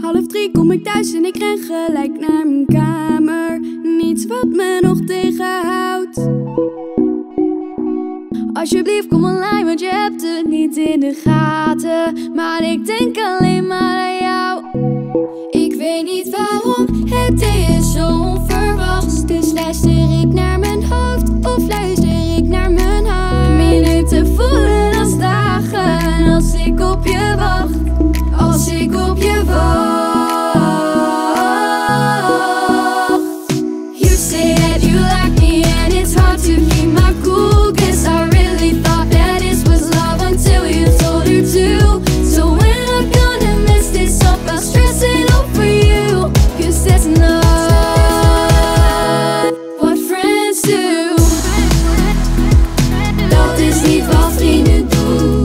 Half drie kom ik thuis en ik ren gelijk naar mijn kamer. Niets wat me nog tegenhoudt. Alsjeblieft kom online, want je hebt het niet in de gaten. Maar ik denk alleen is niet wat vrienden doen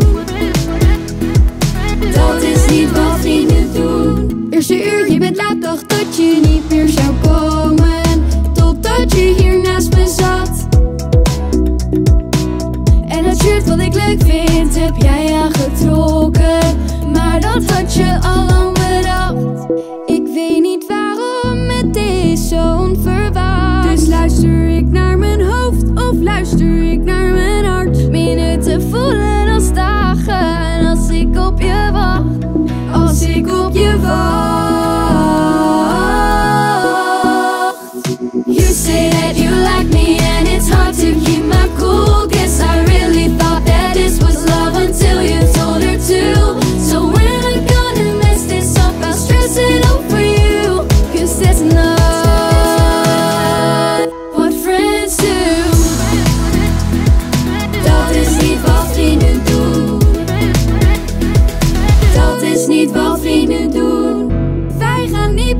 Dat is niet wat vrienden doen Eerste uur, je bent laat, dacht dat je niet meer zou komen. Totdat je hier naast me zat. En het shirt wat ik leuk vind, heb jij aangetrokken. Maar dat had je al lang bedacht. Ik weet niet waarom, het is zo onverwacht Dus luister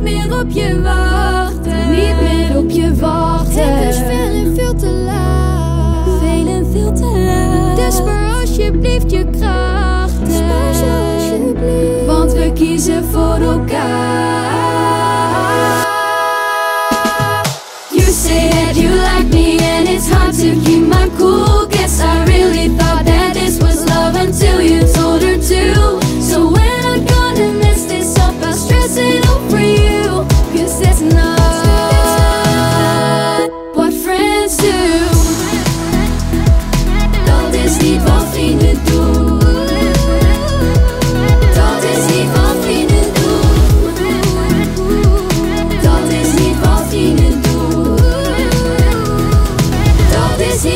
meer op je wachten. Niet meer op je wachten. Het is ver en veel te laat. Veel en veel te laat. Dus alsjeblieft je krachten. Dus alsjeblieft. Want we kiezen voor elkaar. You say that you like me and it's hard to keep my cool. Guess I really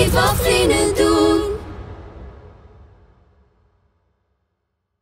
Geef wat vrienden doen.